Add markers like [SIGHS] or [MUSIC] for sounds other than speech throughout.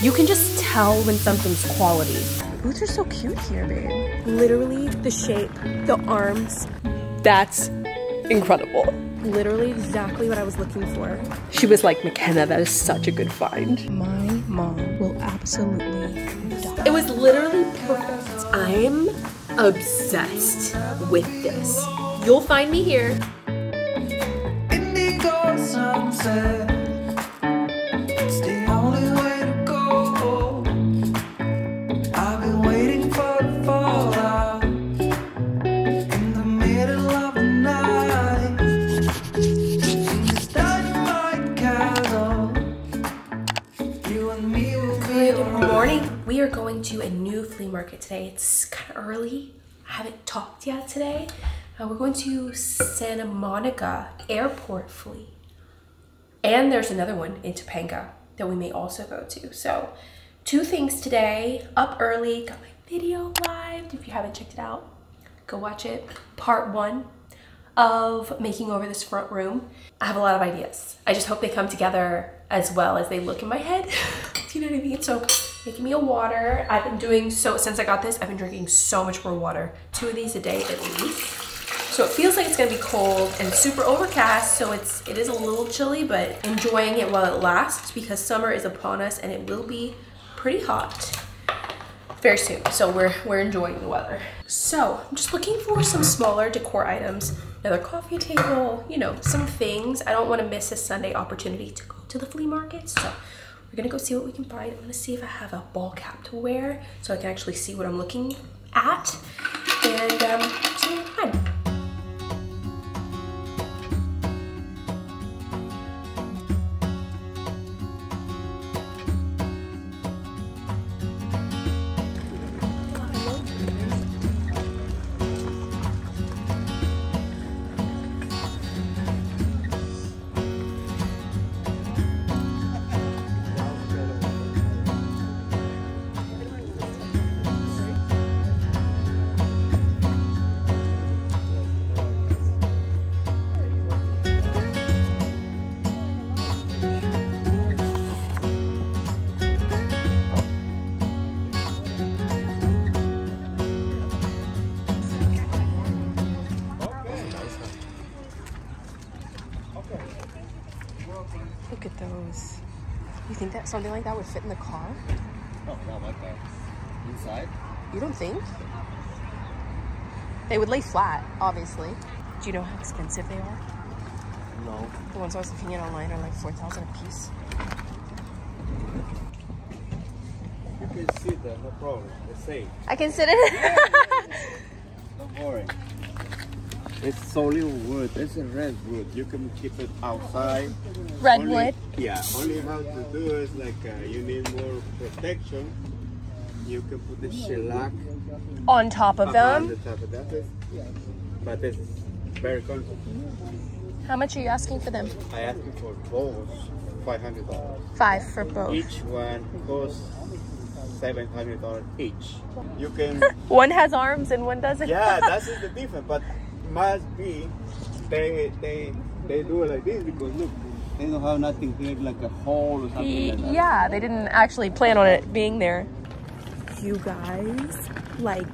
You can just tell when something's quality. Boots are so cute here, babe. Literally the shape, the arms. That's incredible. Literally exactly what I was looking for. She was like, MaCenna, that is such a good find. My mom will absolutely die. It was literally perfect. I'm obsessed with this. You'll find me here. Indigo sunset. Flea market today. It's kind of early. I haven't talked yet today. Uh, we're going to Santa Monica Airport Flea. And there's another one in Topanga that we may also go to. So, two things today. Up early, got my video live. If you haven't checked it out, go watch it. Part one of making over this front room. I have a lot of ideas. I just hope they come together as well as they look in my head. [LAUGHS] Do you know what I mean? So making me a water. I've been doing so since I got this, I've been drinking so much more water. Two of these a day at least. So it feels like it's gonna be cold and super overcast, so it's it is a little chilly, but enjoying it while it lasts because summer is upon us and it will be pretty hot very soon. So we're we're enjoying the weather. So I'm just looking for some smaller decor items, another coffee table, you know, some things. I don't want to miss a Sunday opportunity to go to the flea market. So we're gonna go see what we can find. I'm gonna see if I have a ball cap to wear so I can actually see what I'm looking at. And um, that something like that would fit in the car? Oh, not like that. Inside? You don't think? They would lay flat, obviously. Do you know how expensive they are? No. The ones I was looking at online are like 4000 a piece. You can sit there, no problem. It's safe. I can sit in it. [LAUGHS] Don't worry. It's solid wood. It's a redwood. You can keep it outside. Redwood. Only, yeah. Only you have to do is like uh, you need more protection. You can put the shellac On top of them. on the top of that. Is, but it's very comfortable. How much are you asking for them? I asked you for both five hundred dollars. Five for both. Each one costs seven hundred dollars each. You can [LAUGHS] One has arms and one doesn't. yeah, [LAUGHS] that's the difference. But must be they they they do it like this because look, they don't have nothing here like a hole or something like that. Yeah, they didn't actually plan on it being there. You guys, like,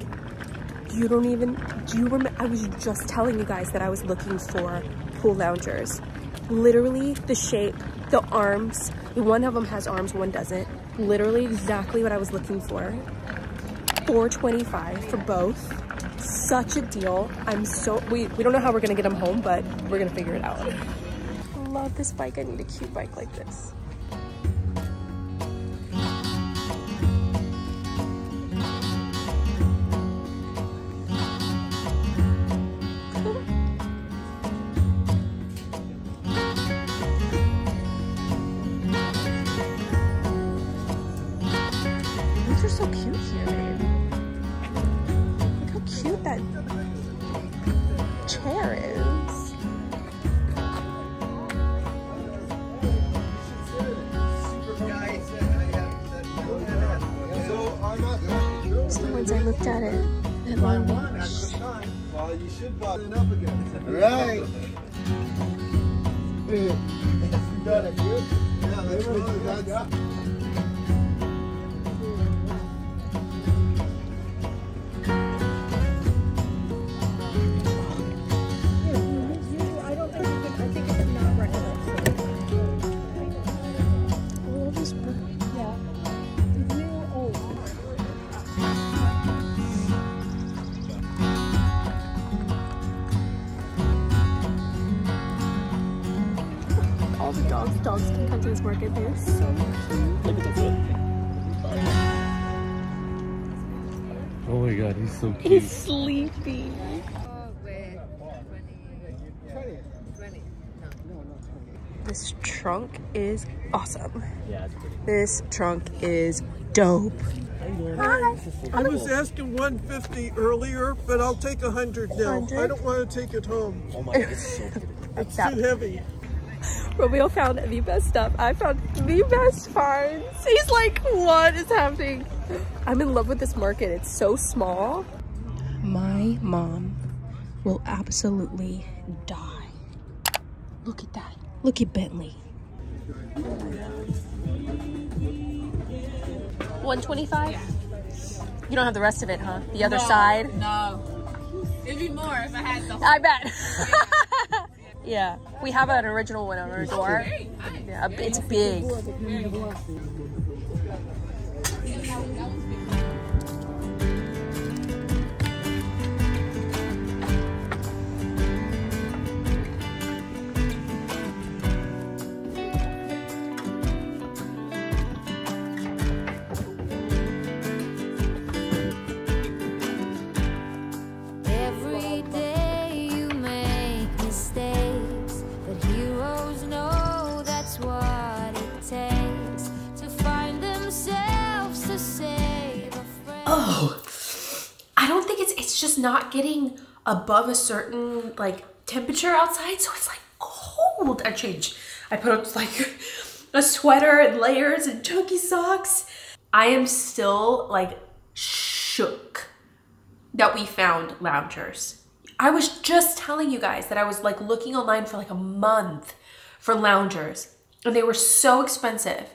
you don't even, do you remember? I was just telling you guys that I was looking for pool loungers. Literally the shape, the arms, one of them has arms, one doesn't. Literally exactly what I was looking for. 425 for both. Such a deal. I'm so, we, we don't know how we're gonna get them home, but we're gonna figure it out. Love this bike. I need a cute bike like this. These are the ones I looked at it at Long Beach. Well, you should buy it up again. Right. [LAUGHS] You got it good? Yeah, that's what you got. So cute. He's sleepy. This trunk is awesome. Yeah. This trunk is dope. Hi. I was asking 150 earlier, but I'll take 100 now. 100? I don't want to take it home. Oh my god, it's so pretty. [LAUGHS] It's that- too heavy. Romeo found the best stuff. I found the best finds. He's like, what is happening? I'm in love with this market. It's so small. My mom will absolutely die. Look at that. Look at Bentley. 125? You don't have the rest of it, huh? The other side? No. It'd be more if I had the whole. I bet. [LAUGHS] yeah, we have an original one on our door. Yeah, it's big. Not getting above a certain like temperature outside, so it's like cold. I change. I put on [LAUGHS] like a sweater and layers and chunky socks. I am still like shook that we found loungers. I was just telling you guys that I was like looking online for like a month for loungers and they were so expensive.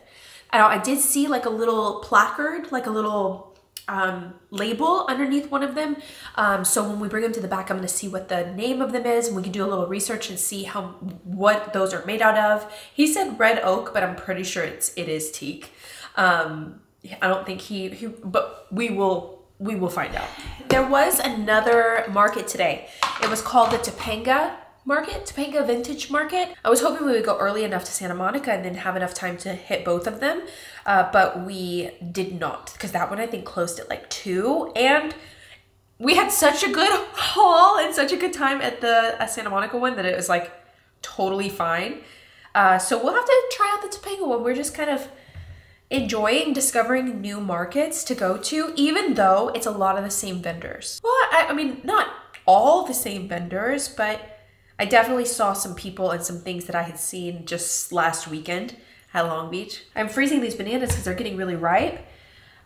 And I did see like a little placard, like a little um, label underneath one of them. Um, so when we bring them to the back, I'm going to see what the name of them is, and we can do a little research and see how what those are made out of. He said red oak, but I'm pretty sure it's it is teak. Um, I don't think he, he but we will we will find out. There was another market today. It was called the Topanga Market, Topanga Vintage Market. I was hoping we would go early enough to Santa Monica and then have enough time to hit both of them, uh, but we did not because that one I think closed at like two and we had such a good haul and such a good time at the uh, Santa Monica one that it was like totally fine. Uh, so we'll have to try out the Topanga one. We're just kind of enjoying discovering new markets to go to, even though it's a lot of the same vendors. Well, I, I mean, not all the same vendors, but I definitely saw some people and some things that I had seen just last weekend at Long Beach. I'm freezing these bananas because they're getting really ripe.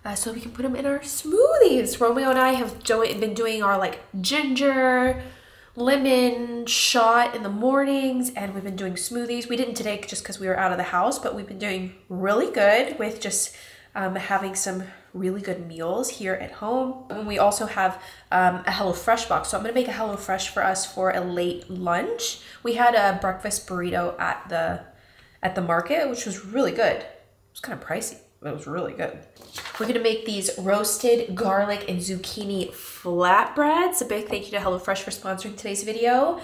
Uh, so we can put them in our smoothies. Romeo and I have been doing our like ginger lemon shot in the mornings and we've been doing smoothies. We didn't today just because we were out of the house, but we've been doing really good with just um, having some really good meals here at home. And we also have um, a HelloFresh box. So I'm gonna make a HelloFresh for us for a late lunch. We had a breakfast burrito at the at the market, which was really good. It was kind of pricey, but it was really good. We're gonna make these roasted garlic and zucchini flatbreads. A big thank you to HelloFresh for sponsoring today's video.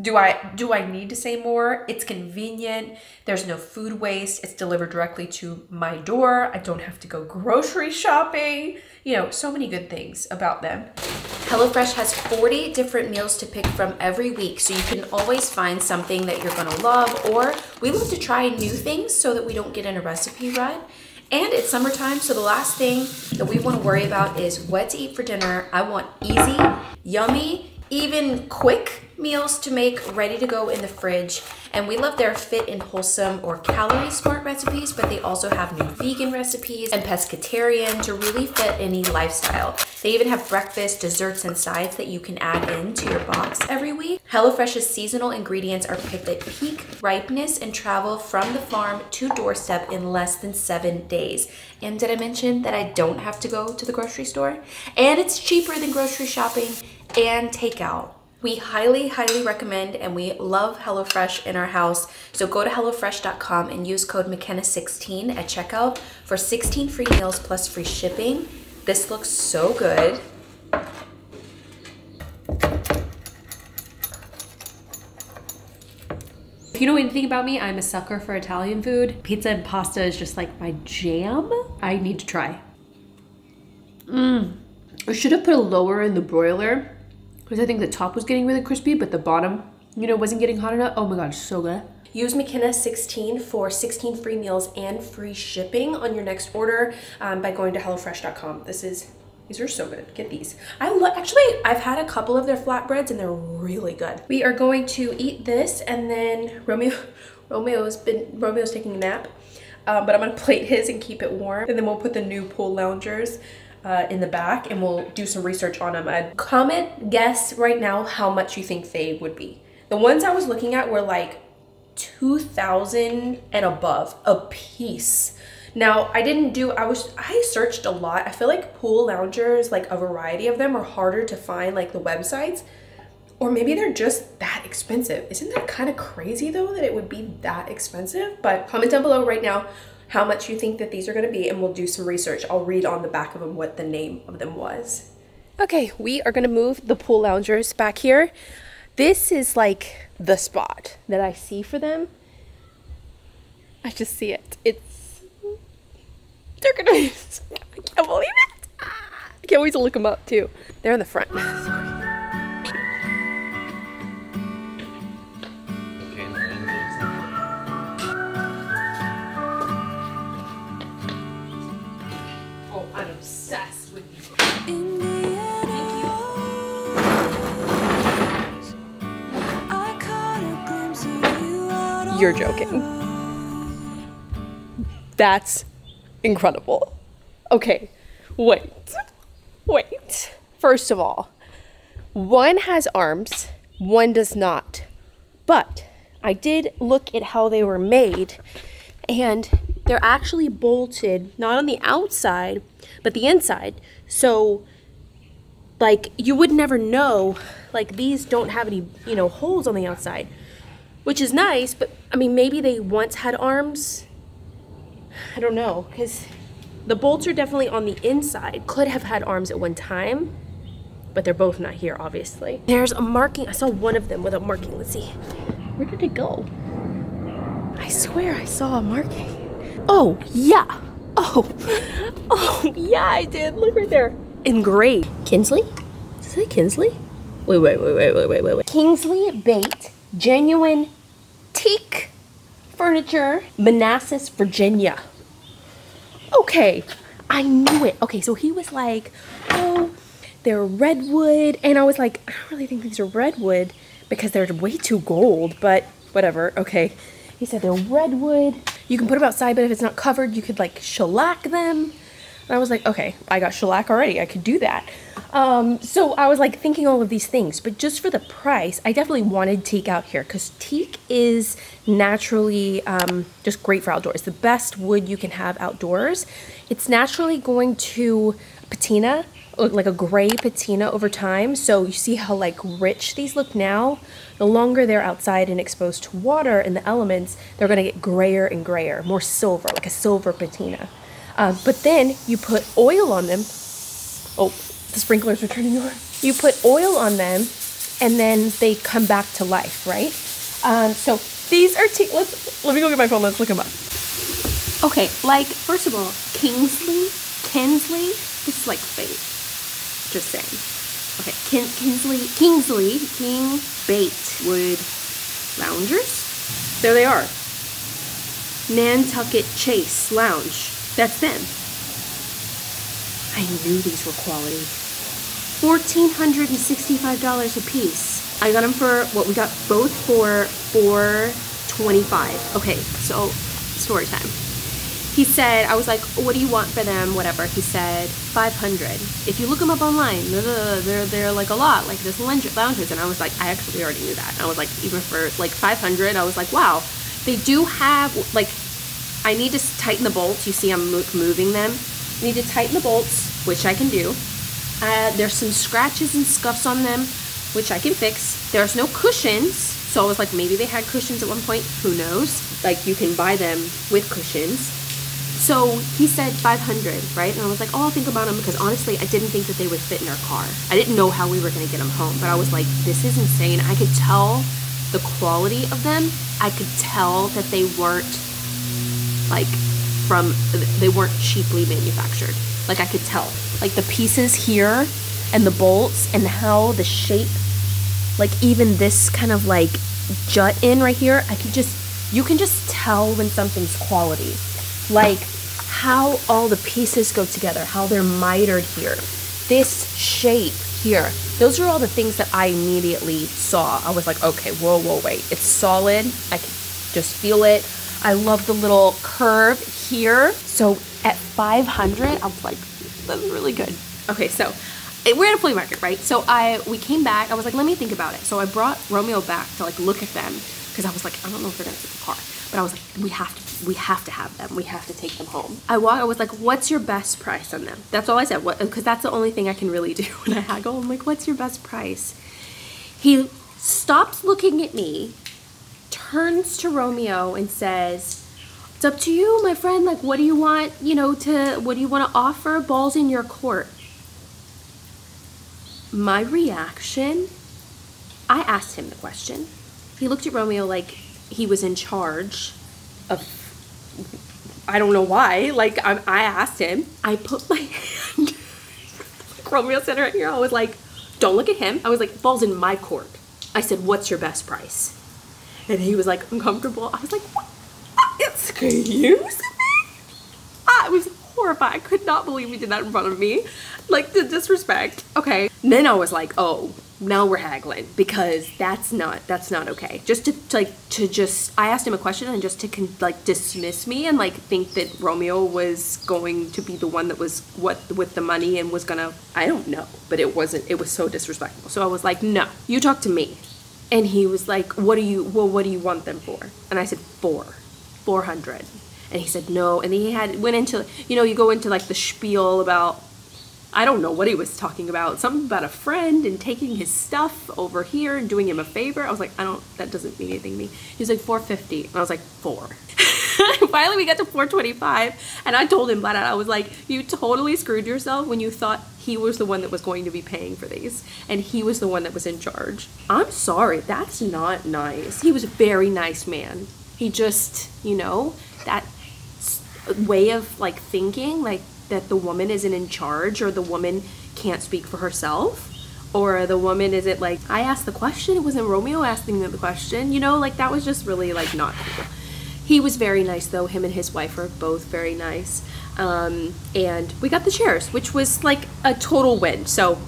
Do I do I need to say more? It's convenient. There's no food waste. It's delivered directly to my door. I don't have to go grocery shopping. You know, so many good things about them. HelloFresh has 40 different meals to pick from every week, so you can always find something that you're gonna love, or we love to try new things so that we don't get in a recipe rut. And it's summertime, so the last thing that we wanna worry about is what to eat for dinner. I want easy, yummy, even quick meals to make ready to go in the fridge. And we love their fit and wholesome or calorie smart recipes, but they also have new vegan recipes and pescatarian to really fit any lifestyle. They even have breakfast, desserts, and sides that you can add into your box every week. HelloFresh's seasonal ingredients are picked at peak ripeness and travel from the farm to doorstep in less than seven days. And did I mention that I don't have to go to the grocery store? And it's cheaper than grocery shopping and takeout. We highly, highly recommend and we love HelloFresh in our house. So go to HelloFresh.com and use code MaCenna16 at checkout for 16 free meals plus free shipping. This looks so good. If you know anything about me, I'm a sucker for Italian food. Pizza and pasta is just like my jam. I need to try. Mmm. I should have put a lower in the broiler because I think the top was getting really crispy, but the bottom, you know, wasn't getting hot enough. Oh my god, so good. Use MaCenna 16 for 16 free meals and free shipping on your next order um, by going to HelloFresh.com. This is these are so good. Get these. I love actually I've had a couple of their flatbreads and they're really good. We are going to eat this and then Romeo [LAUGHS] Romeo's been Romeo's taking a nap. Um, but I'm gonna [LAUGHS] plate his and keep it warm. And then we'll put the new pool loungers uh, in the back and we'll do some research on them. I'd comment, guess right now how much you think they would be. The ones I was looking at were like 2000 and above a piece. Now, I didn't do, I was, I searched a lot. I feel like pool loungers, like a variety of them are harder to find like the websites or maybe they're just that expensive. Isn't that kind of crazy though that it would be that expensive? But comment down below right now how much you think that these are gonna be and we'll do some research. I'll read on the back of them what the name of them was. Okay, we are gonna move the pool loungers back here. This is like the spot that I see for them. I just see it. It's, they're gonna, I can't believe it. Ah, I can't wait to look them up too. They're in the front. [SIGHS] Sorry. You're joking. That's incredible. Okay, wait. Wait. First of all, one has arms, one does not. But I did look at how they were made, and they're actually bolted not on the outside, but the inside. So, like, you would never know, like, these don't have any, you know, holes on the outside which is nice, but I mean, maybe they once had arms. I don't know, because the bolts are definitely on the inside. Could have had arms at one time, but they're both not here, obviously. There's a marking. I saw one of them with a marking. Let's see. Where did it go? I swear I saw a marking. Oh, yeah. Oh, [LAUGHS] oh, yeah, I did. Look right there. Engraved. Kinsley? Does it say Kinsley? Wait, wait, wait, wait, wait, wait, wait. Kingsley Bate, genuine teak furniture, Manassas, Virginia. Okay, I knew it. Okay, so he was like, oh, they're redwood. And I was like, I don't really think these are redwood because they're way too gold, but whatever. Okay. He said they're redwood. You can put them outside, but if it's not covered, you could like shellac them. And I was like, okay, I got shellac already. I could do that. Um, so I was like thinking all of these things, but just for the price, I definitely wanted teak out here because teak is naturally um, just great for outdoors. The best wood you can have outdoors. It's naturally going to patina, like a gray patina over time. So you see how like rich these look now. The longer they're outside and exposed to water and the elements, they're gonna get grayer and grayer, more silver, like a silver patina. Uh, but then you put oil on them. Oh, the sprinklers are turning on. You put oil on them, and then they come back to life, right? Um, so these are te- let's let me go get my phone. Let's look them up. Okay, like first of all, Kingsley, Kinsley. This is like fake. Just saying. Okay, Kin- Kinsley, Kingsley, King Bate Wood Loungers. There they are. Nantucket Chaise Lounge. That's them. I knew these were quality. $1,465 a piece. I got them for, what, we got both for 425 Okay, so story time. He said, I was like, what do you want for them? Whatever. He said, 500 If you look them up online, they're, they're, like a lot, like this lounge- lounges. And I was like, I actually already knew that. I was like, even for like 500 I was like, wow. They do have, like, I need to tighten the bolts. You see I'm moving them. I need to tighten the bolts, which I can do. Uh, there's some scratches and scuffs on them, which I can fix. There's no cushions, so I was like, maybe they had cushions at one point. Who knows? Like you can buy them with cushions. So he said 500, right? And I was like, oh, I'll think about them because honestly, I didn't think that they would fit in our car. I didn't know how we were gonna get them home, but I was like, this is insane. I could tell the quality of them, I could tell that they weren't like from they weren't cheaply manufactured. Like I could tell. Like the pieces here and the bolts and how the shape like even this kind of like jut in right here, I could just you can just tell when something's quality. Like how all the pieces go together, how they're mitered here. This shape here. Those are all the things that I immediately saw. I was like, okay, whoa, whoa, wait. It's solid. I can just feel it. I love the little curve here. So at 500, I was like, that's really good. Okay, so eh, we're at a flea market, right? So I we came back. I was like, let me think about it. So I brought Romeo back to like look at them because I was like, I don't know if they're gonna fit the car, but I was like, we have to, we have to have them. We have to take them home. I walk. I was like, what's your best price on them? That's all I said. What? Because that's the only thing I can really do [LAUGHS] when I haggle. I'm like, what's your best price? He stops looking at me, turns to Romeo and says, It's up to you, my friend. Like, what do you want, you know, to, what do you want to offer? Balls in your court. My reaction, I asked him the question. He looked at Romeo like he was in charge of, I don't know why. Like, I, I asked him. I put my [LAUGHS] hand, Romeo said right here, I was like, don't look at him. I was like, balls in my court. I said, what's your best price? And he was like uncomfortable. I was like, what? Excuse me? I was horrified. I could not believe he did that in front of me. Like the disrespect. Okay. Then I was like, oh, now we're haggling because that's not that's not okay. Just to like to just I asked him a question and just to con, like dismiss me and like think that Romeo was going to be the one that was what with the money and was gonna I don't know, but it wasn't. It was so disrespectful. So I was like, no, you talk to me. And he was like, what do you well what do you want them for? And I said four, four hundred. And he said no. And he had went into you know you go into like the spiel about I don't know what he was talking about. Something about a friend and taking his stuff over here and doing him a favor. I was like, I don't, that doesn't mean anything to me. He was like, 450. And I was like, four. [LAUGHS] [LAUGHS] Finally, we got to 425. And I told him flat out, I was like, you totally screwed yourself when you thought he was the one that was going to be paying for these. And he was the one that was in charge. I'm sorry. That's not nice. He was a very nice man. He just, you know, that way of like thinking, like that the woman isn't in charge or the woman can't speak for herself or the woman isn't like I asked the question it wasn't Romeo asking the question you know like that was just really like not cool he was very nice though him and his wife are both very nice um, and we got the chairs which was like a total win so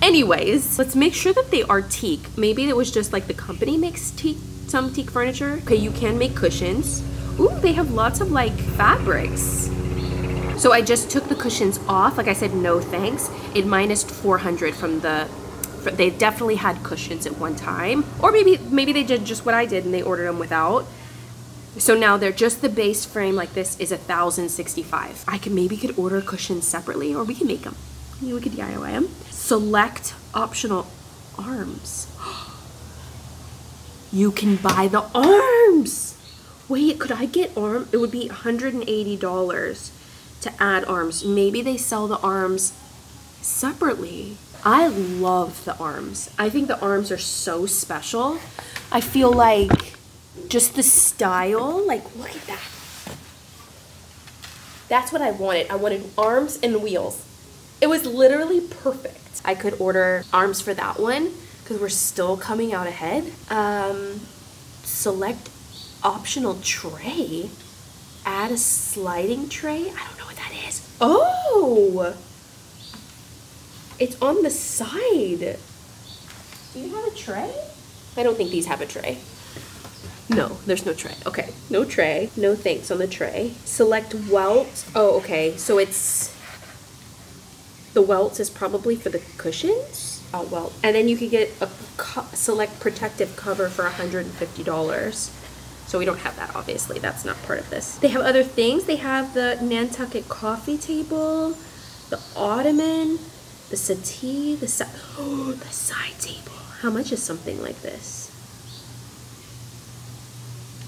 anyways let's make sure that they are teak maybe it was just like the company makes teak some teak furniture okay you can make cushions Ooh, they have lots of like fabrics so I just took the cushions off. Like I said, no thanks. It minused 400 from the. They definitely had cushions at one time, or maybe maybe they did just what I did and they ordered them without. So now they're just the base frame like this is a thousand sixty five. I could maybe could order cushions separately, or we can make them. Yeah, we could DIY them. Select optional arms. [GASPS] You can buy the arms. Wait, could I get arm? It would be $180 to add arms. Maybe they sell the arms separately. I love the arms. I think the arms are so special. I feel like just the style, like look at that. That's what I wanted. I wanted arms and wheels. It was literally perfect. I could order arms for that one because we're still coming out ahead. Um, select optional tray. Add a sliding tray. I don't know what that is. Oh! It's on the side. Do you have a tray? I don't think these have a tray. No, there's no tray. Okay, no tray. No thanks on the tray. Select welt. Oh, okay. So it's the welts is probably for the cushions. Oh well, and then you could get a select protective cover for $150. So we don't have that, obviously. That's not part of this. They have other things. They have the Nantucket coffee table, the ottoman, the settee, the side. Oh, [GASPS] the side table. How much is something like this?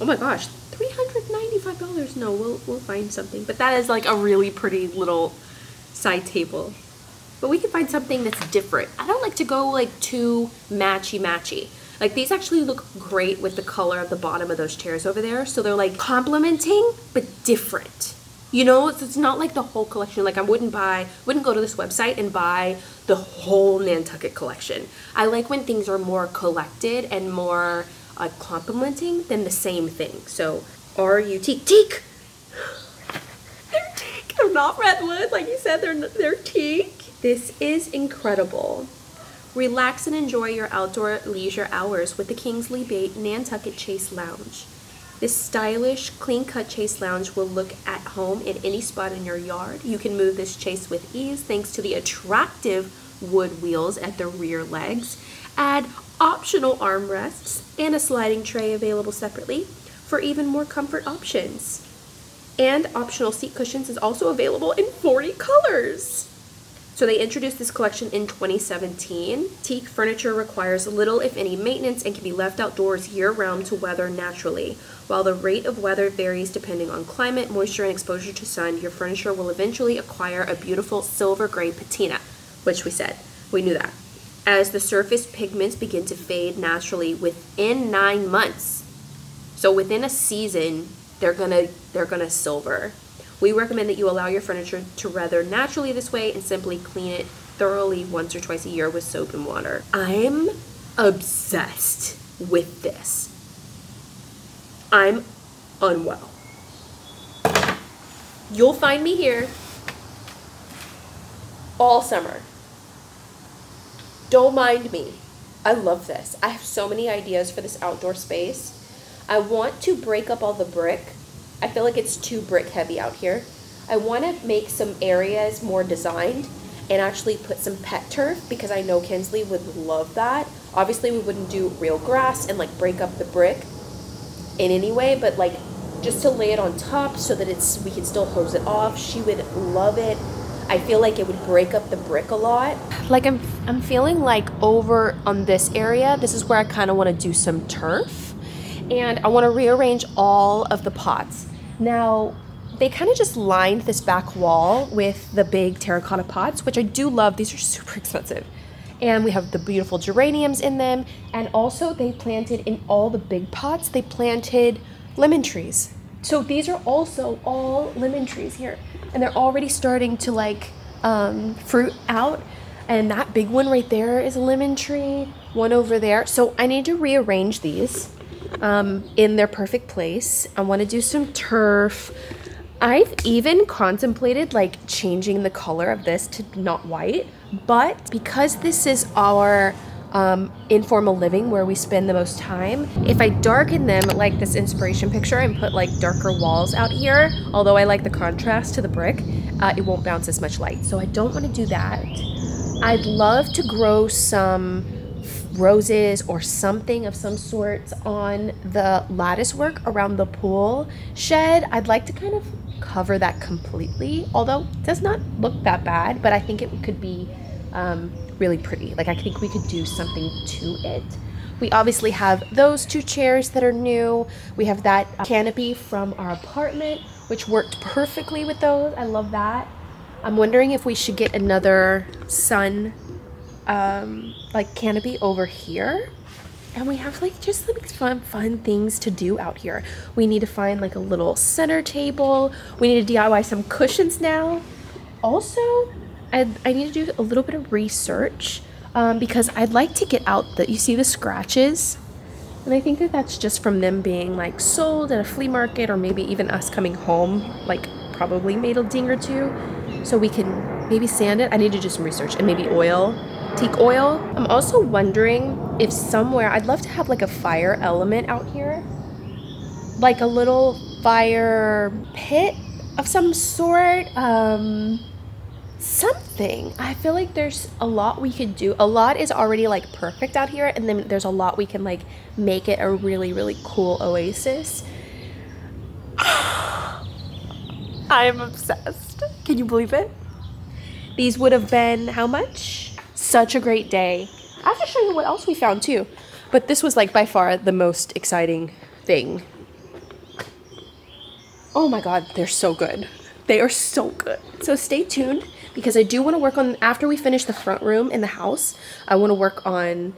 Oh my gosh, three hundred ninety-five dollars. No, we'll we'll find something. But that is like a really pretty little side table. But we can find something that's different. I don't like to go like too matchy matchy. Like these actually look great with the color of the bottom of those chairs over there. So they're like complementing but different. You know, it's it's not like the whole collection. Like I wouldn't buy, wouldn't go to this website and buy the whole Nantucket collection. I like when things are more collected and more uh, complementing than the same thing. So R-U-T, teak. They're teak. They're not redwood, like you said. They're they're teak. This is incredible. Relax and enjoy your outdoor leisure hours with the Kingsley Bate Nantucket Chaise Lounge. This stylish, clean-cut chaise lounge will look at home in any spot in your yard. You can move this chaise with ease thanks to the attractive wood wheels at the rear legs. Add optional armrests and a sliding tray available separately for even more comfort options. And optional seat cushions is also available in 40 colors. So they introduced this collection in 2017. Teak furniture requires little, if any, maintenance and can be left outdoors year-round to weather naturally. While the rate of weather varies depending on climate, moisture, and exposure to sun, your furniture will eventually acquire a beautiful silver gray patina, which we said. We knew that. As the surface pigments begin to fade naturally within nine months. So within a season, they're gonna they're gonna silver. We recommend that you allow your furniture to weather naturally this way and simply clean it thoroughly once or twice a year with soap and water. I'm obsessed with this. I'm unwell. You'll find me here all summer. Don't mind me. I love this. I have so many ideas for this outdoor space. I want to break up all the brick. I feel like it's too brick heavy out here. I want to make some areas more designed and actually put some pet turf because I know Kinsley would love that. Obviously, we wouldn't do real grass and like break up the brick in any way, but like just to lay it on top so that it's we can still hose it off. She would love it. I feel like it would break up the brick a lot. Like I'm I'm feeling like over on this area, this is where I kind of want to do some turf. And I want to rearrange all of the pots. Now, they kind of just lined this back wall with the big terracotta pots, which I do love. These are [LAUGHS] super expensive. And we have the beautiful geraniums in them. And also they planted in all the big pots, they planted lemon trees. So these are also all lemon trees here. And they're already starting to like um, fruit out. And that big one right there is a lemon tree, one over there. So I need to rearrange these um, in their perfect place. I want to do some turf. I've even contemplated like changing the color of this to not white, but because this is our um, informal living where we spend the most time, if I darken them like this inspiration picture and put like darker walls out here, although I like the contrast to the brick, uh, it won't bounce as much light. So I don't want to do that. I'd love to grow some roses or something of some sort on the lattice work around the pool shed. I'd like to kind of cover that completely, although it does not look that bad, but I think it could be um, really pretty. Like I think we could do something to it. We obviously have those two chairs that are new. We have that uh, canopy from our apartment, which worked perfectly with those. I love that. I'm wondering if we should get another sun um, like canopy over here. And we have like just some fun, fun things to do out here. We need to find like a little center table. We need to DIY some cushions now. Also, I, I need to do a little bit of research um, because I'd like to get out that you see the scratches? And I think that that's just from them being like sold at a flea market or maybe even us coming home, like probably made a ding or two. So we can maybe sand it. I need to do some research and maybe oil teak oil. I'm also wondering if somewhere, I'd love to have like a fire element out here. Like a little fire pit of some sort. Um, something. I feel like there's a lot we could do. A lot is already like perfect out here, and then there's a lot we can like make it a really, really cool oasis. [SIGHS] I'm obsessed. Can you believe it? These would have been how much? Such a great day. I have to show you what else we found too. But this was like by far the most exciting thing. Oh my god, they're so good. They are so good. So stay tuned because I do want to work on after we finish the front room in the house. I want to work on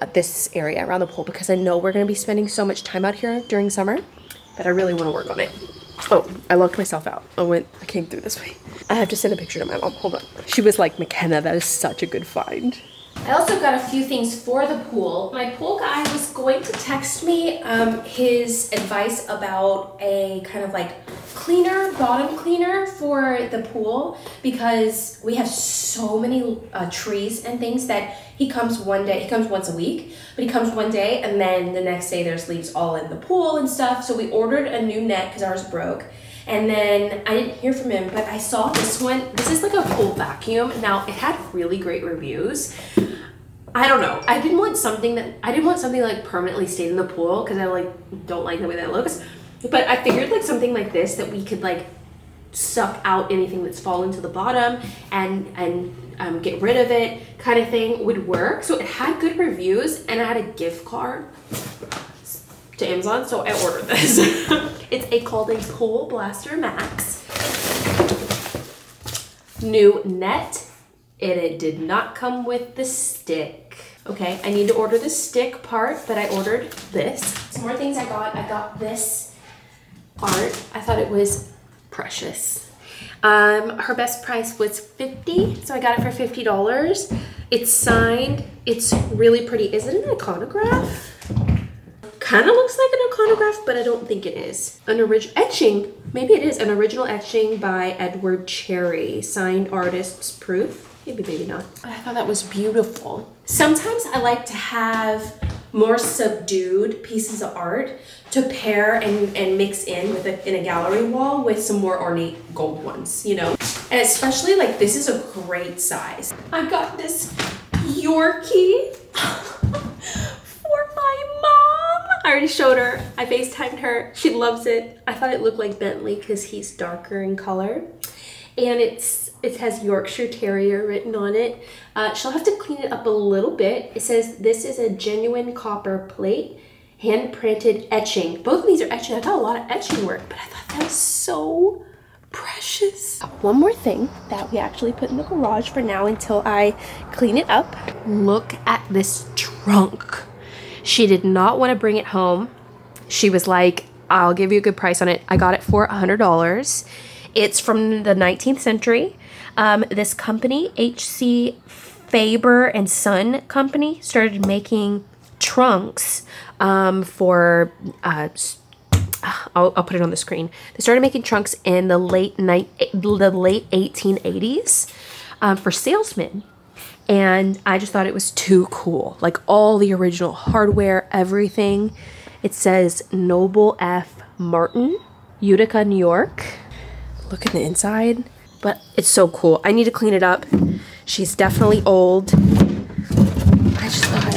uh, this area around the pool because I know we're gonna be spending so much time out here during summer that I really want to work on it. Oh, I locked myself out. I went, I came through this way. I have to send a picture to my mom. Hold on. She was like, MaCenna, that is such a good find. I also got a few things for the pool. My pool guy was going to text me um, his advice about a kind of like cleaner, bottom cleaner for the pool because we have so many uh, trees and things that he comes one day, he comes once a week, but he comes one day and then the next day there's leaves all in the pool and stuff. So we ordered a new net because ours broke. And then I didn't hear from him, but I saw this one. This is like a pool vacuum. Now it had really great reviews. I don't know. I didn't want something that I didn't want something like permanently stayed in the pool because I like don't like the way that looks. But I figured like something like this that we could like suck out anything that's fallen to the bottom and and um, get rid of it kind of thing would work. So it had good reviews and I had a gift card to Amazon, so I ordered this. [LAUGHS] it's a called a Pool Blaster Max. New net, and it did not come with the stick. Okay, I need to order the stick part, but I ordered this. Some more things I got. I got this art. I thought it was precious. Um, her best price was 50, so I got it for $50. It's signed. It's really pretty. Is it an iconograph? Kind of looks like an iconograph, but I don't think it is. An original etching, maybe it is an original etching by Edward Cherry, signed artist's proof. Maybe, maybe not. I thought that was beautiful. Sometimes I like to have more subdued pieces of art to pair and, and mix in with a, in a gallery wall with some more ornate gold ones, you know? And especially like this is a great size. I got this Yorkie for my mom. I already showed her. I FaceTimed her. She loves it. I thought it looked like Bentley because he's darker in color. And it's it has Yorkshire Terrier written on it. Uh, she'll have to clean it up a little bit. It says this is a genuine copper plate, hand printed etching. Both of these are etching. I got a lot of etching work, but I thought that was so precious. One more thing that we actually put in the garage for now until I clean it up. Look at this trunk. She did not want to bring it home. She was like, I'll give you a good price on it. I got it for $100. It's from the 19th century. Um, this company, HC Faber and Son Company, started making trunks um, for uh, I'll, I'll put it on the screen. They started making trunks in the late night, the late 1880s um, for salesmen, and I just thought it was too cool. Like all the original hardware, everything. It says Noble F. Martin, Utica, New York. Look at the inside, but it's so cool. I need to clean it up. She's definitely old. I just thought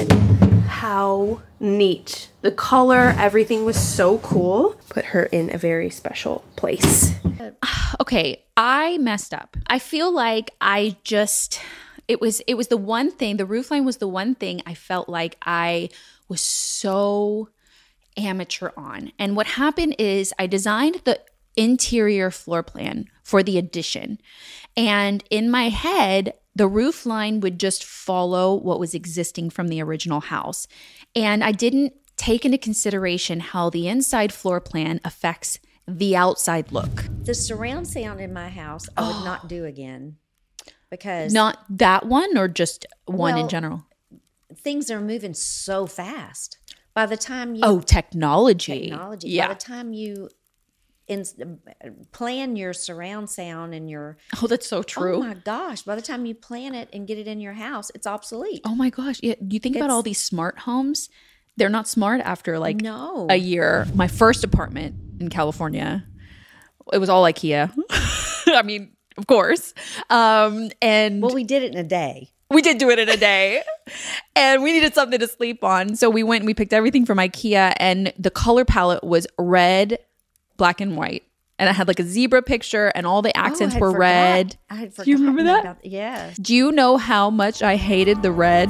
how neat. The color, everything was so cool. Put her in a very special place. okay, I messed up. I feel like I just it was it was the one thing, the roof line was the one thing I felt like I was so amateur on. And what happened is I designed the interior floor plan for the addition. And in my head, the roof line would just follow what was existing from the original house. And I didn't take into consideration how the inside floor plan affects the outside look. The surround sound in my house, I would not oh. do again because Not that one or just one in general? things are moving so fast. By the time you Oh, technology. technology, Yeah. by the time you in, plan your surround sound and your Oh, that's so oh, true. oh my gosh, by the time you plan it and get it in your house, it's obsolete. Oh my gosh. Yeah. You think about all these smart homes, they're not smart after like no, a year. My first apartment in California, it was all IKEA. [LAUGHS] I mean, of course. Um, and well, we did it in a day. we did do it in a day [LAUGHS] and we needed something to sleep on. So we went and we picked everything from IKEA and the color palette was red, black and white. And I had like a zebra picture and all the Oh, accents had were forgot- red. I had Do you remember that? about- yeah. Do you know how much I hated the red